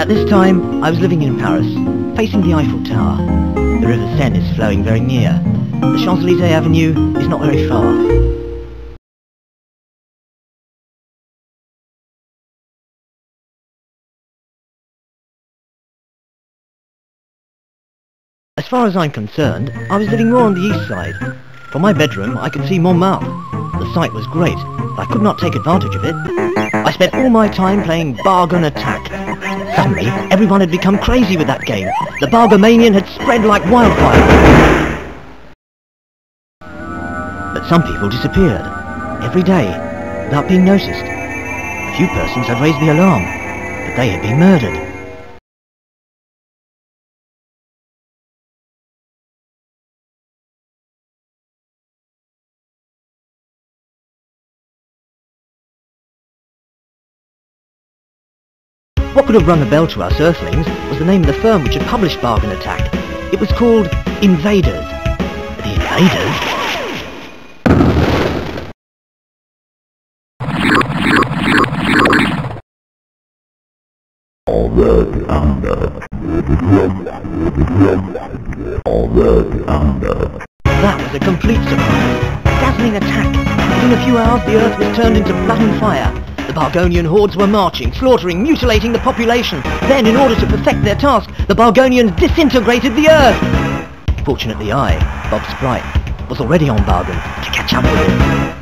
At this time, I was living in Paris, facing the Eiffel Tower. The River Seine is flowing very near. The Champs-Élysées Avenue is not very far. As far as I'm concerned, I was living more on the east side. From my bedroom, I could see Montmartre. The sight was great, but I could not take advantage of it. I spent all my time playing Bargon Attack. Suddenly, everyone had become crazy with that game. The Bargamanian had spread like wildfire. But some people disappeared, every day, without being noticed. A few persons had raised the alarm, but they had been murdered. What could have rung a bell to us Earthlings was the name of the firm which had published Bargon Attack. It was called Invaders. The Invaders? That was a complete surprise. Dazzling attack. Within a few hours the Earth was turned into blood and fire. The Bargonian hordes were marching, slaughtering, mutilating the population. Then, in order to perfect their task, the Bargonians disintegrated the Earth! Fortunately I, Bob Sprite, was already on Bargon to catch up with it.